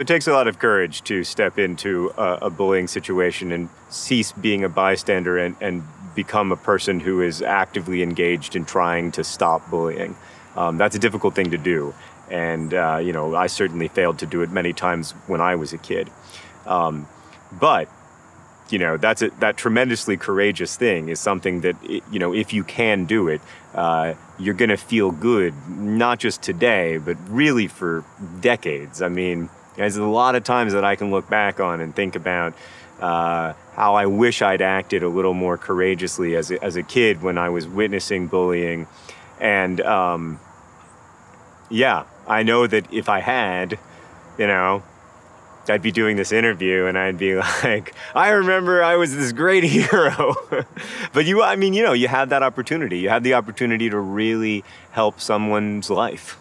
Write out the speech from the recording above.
It takes a lot of courage to step into a, a bullying situation and cease being a bystander and, and become a person who is actively engaged in trying to stop bullying. Um, that's a difficult thing to do. And, uh, you know, I certainly failed to do it many times when I was a kid. Um, but, you know, that's a, that tremendously courageous thing is something that, you know, if you can do it, uh, you're going to feel good, not just today, but really for decades. I mean, there's a lot of times that I can look back on and think about uh, how I wish I'd acted a little more courageously as a, as a kid when I was witnessing bullying. And um, yeah, I know that if I had, you know, I'd be doing this interview and I'd be like, I remember I was this great hero. but you, I mean, you know, you had that opportunity. You had the opportunity to really help someone's life.